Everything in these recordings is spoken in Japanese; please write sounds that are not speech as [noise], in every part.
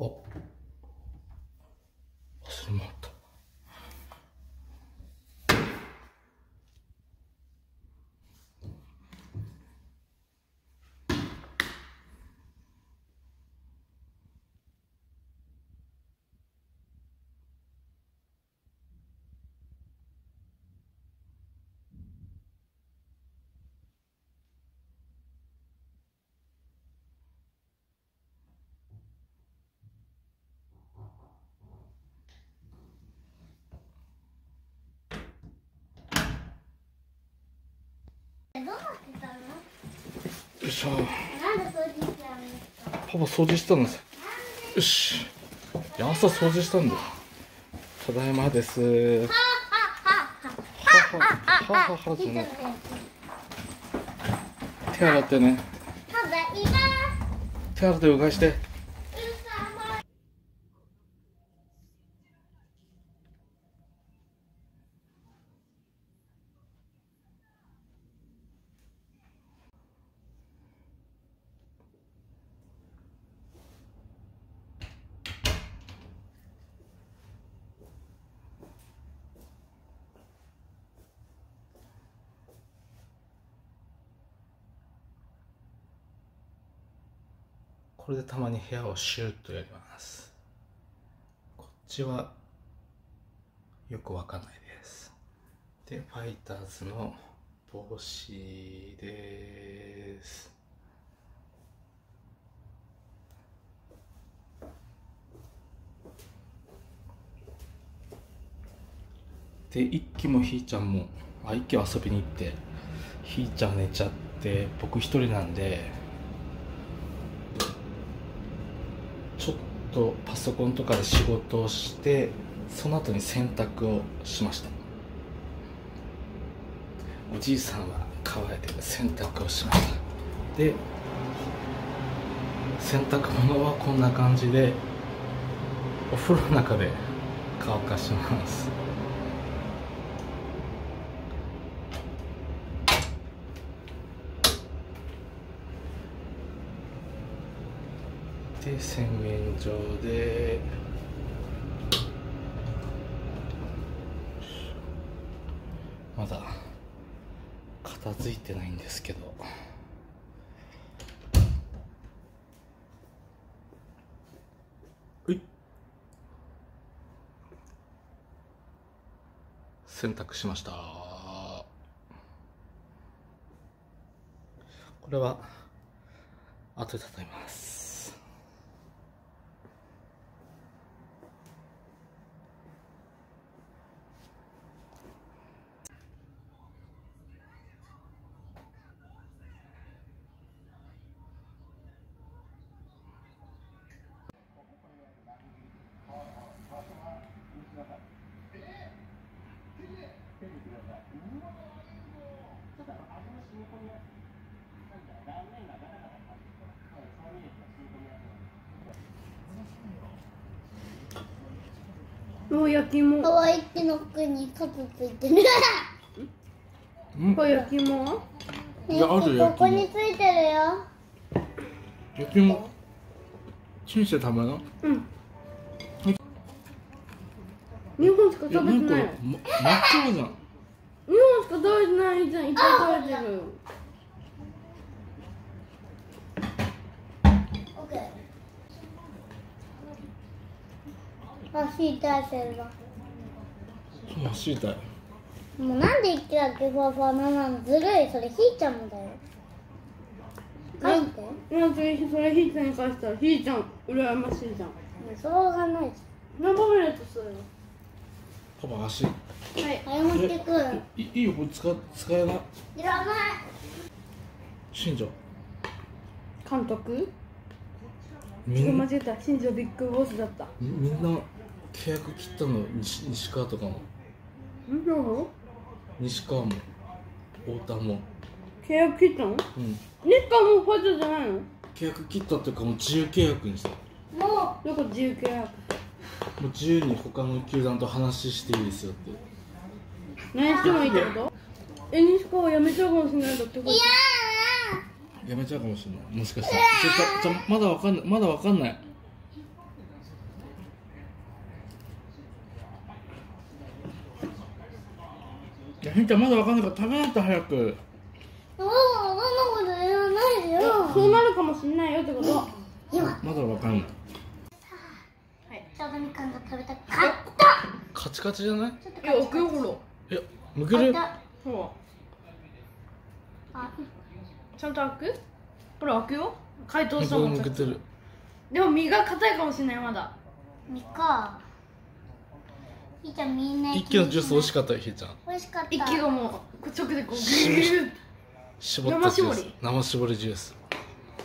あ忘れまったどうなってたのよいしょパパ掃除したんですよし。いや朝掃除したんだ。よただいまです。はははははじゃない手洗ってね手洗ってうがいしてこれでたまに部屋をシューッとやります。こっちはよくわかんないです。でファイターズの帽子です。で一輝もひーちゃんもあ一輝は遊びに行ってひーちゃん寝ちゃって僕一人なんでちょっとパソコンとかで仕事をしてその後に洗濯をしました。おじいさんは乾いて洗濯をしました。で洗濯物はこんな感じでお風呂の中で乾かします。で洗面所で。まだ片付いてないんですけど。うい。洗濯しました。これは後で畳みますもう焼き芋可愛いきの服にカツついてる。う [laughs] んこれ焼き芋はいやあるよここについてるよ。焼き芋チンして食べなうん。2本しか食べてない。真っ赤じゃん。2本しか食べてないじゃん。いっぱい食べてるオッケー。あ、引いてあってるわ。そう足痛いもうなんで言ってたっけ、ふわふわなのずるい、それひーちゃんもだよ。書いて。なんてそれひーちゃんに返したらひーちゃん羨ましいじゃんしょうがないじ何本目のやつするパパ足のはいゃん。謝ってくる。いいいよこれ使使えないいらない。新庄監督？みんな間違えた新庄ビッグボスだったみみんな契約切ったの西西川とかも。んどうぞ西川も。太田も。契約切ったのうん。日韓もうファイトじゃないの？契約切ったっていうかもう自由契約にした。ももどこ自由契約。う自由に他の球団と話していいですよって。何してもいいってこと？え西川辞めちゃうかもしれないんだってう。いややめちゃうかもしれない。もしかしたらちょちょちょまだわかんない。まだわかんないいやひんちゃんまだわかんないから食べないと早く。ー。そんなこと言わないでよ。そうなるかもしれないよってこと。今、まだわかんない。ちょうどみかんが食べたかった。カチカチじゃない？ちょっといや置くよほいやむけるほらあ、ちゃんと開く？ほら開くよ。解凍したこもんでも身が硬いかもしれないまだ。みか。ひーちゃんみんな一気のジュース美味しかったよひーちゃん。美味しかった。一気がもう直でこうギュギュ絞ったジュース。生搾り。生搾りジュース。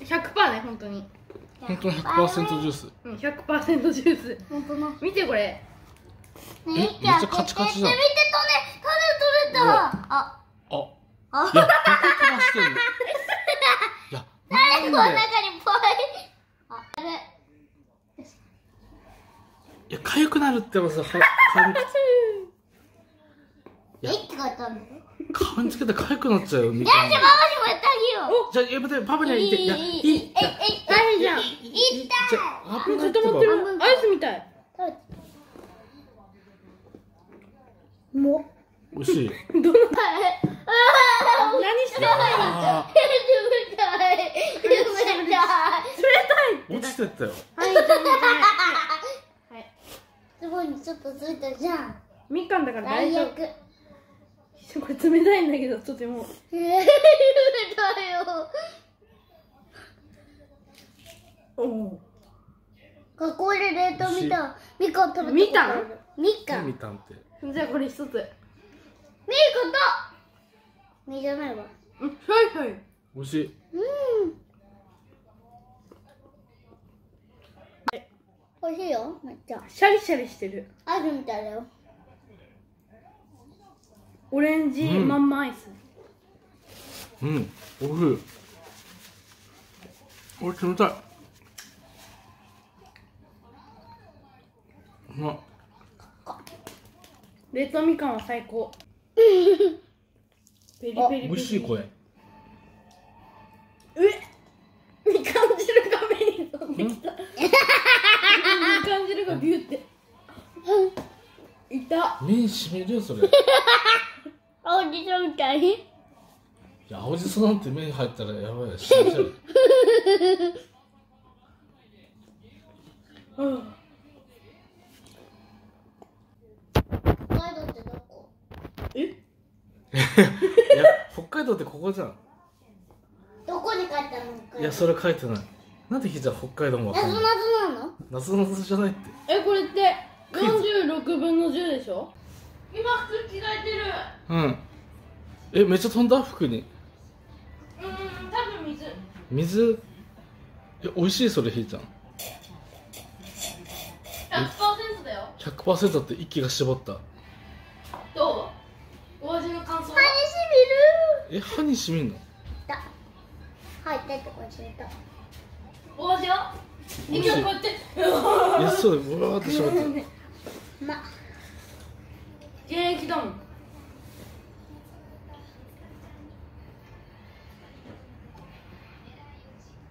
ギュ100%ね本当に。本当に100%ジュース。うん100%ジュース。本当の。ね見てこれ。え、めっちゃカチカチじゃん。見て、種、種取れた。あ、あ。あ、いや、本当に飛ばしてる。[laughs] いや、誰この中になんでぽい。あ、あれ。いや、痒くなるってばさ、は顔にいやえって書いてあるの顔につけたら痒くなっちゃうよ、みじゃあ、じゃあ、ママにもやってあげよう。じゃあ、やめて、パパには言って、いや、いい、え、え、大変じゃんいったじゃあ、危ないってば固まってるアイスみたいも美味しい。どのう。何してんのあ冷たい。冷たい。落ちてったよ。はいちょっとついたじゃん。みかんだから大丈最悪。夫これ冷たいんだけどとてもえー、冷たいよ。おお学校で冷凍見た。みかん食べた。みかんみかん？みみたんって。じゃあこれ一つうんこと。みじゃないわ。はいはい美味しい。うん。美味しいよ、めっちゃ。シャリシャリしてる。アイスみたいだよ。オレンジマンマアイス。うん、美味しい。これ冷たい。うまっ。冷凍みかんは最高。[laughs] ペリペリ。美味しいこれ。え、みかん汁がに飛んできた。[laughs] みかん汁がビューって。いた目にしみるよそれ。いあおじさんみたい。や青じそなんて目に入ったらやばいよ死んじゃう。うん北海道ってどこ？え？[laughs] いや北海道ってここじゃん。どこに帰ったの？いやそれ書いてないなんでひーちゃん北海道もわかん謎ない？謎なの？謎の謎じゃないって。えこれって46分の10でしょ？今服着替えてる。うん。えめっちゃ飛んだ？服に。うん多分水。水？え美味しいそれひーちゃん。100%だよ。100%って息が絞った。どう？お味の感想は？え歯にしみんの？だ。入ってってこれ知れたお味は美味しいやって。えそううわーって絞ったま。現役だもん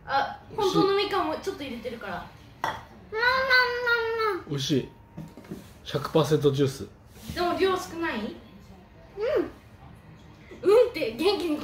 あ本当のみかんもちょっと入れてるから。美味しい。100%ジュース。でも量少ない？うん。うんって元気に